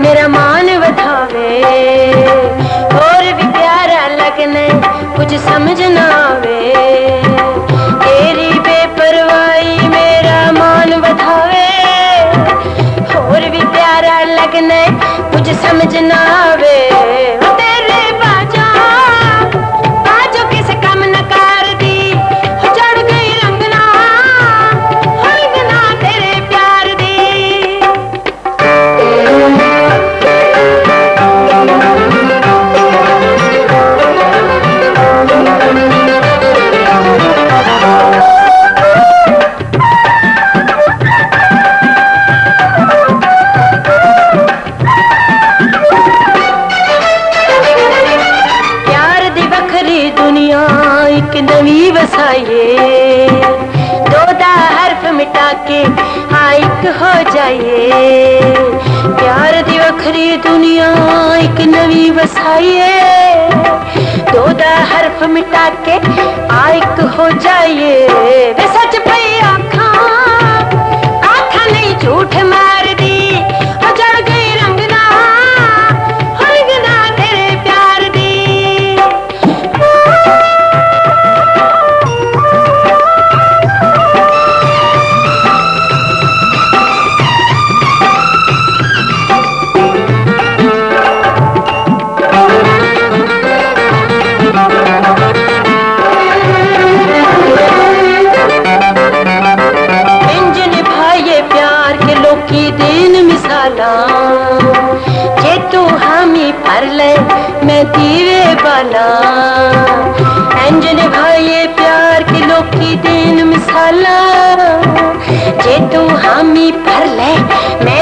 मेरा मान बतावे और भी प्यारा लगने, कुछ समझ ना आवे। तेरी बेपरवाही मेरा मान बतावे और भी प्यारा लगने, कुछ समझ ना आवे। मिटा के हाइक हो जाइए। प्यार दी वखरी दुनिया, एक नवी बसाइए दो दा हर्फ मिटा के आइक हो जाइए। दिन मिसाला। जे तू हामी पर ले, मैं दीवे बाला। इंज निभाए प्यार के लोकी दिन मिसाला। जे तू हामी पर ले, मैं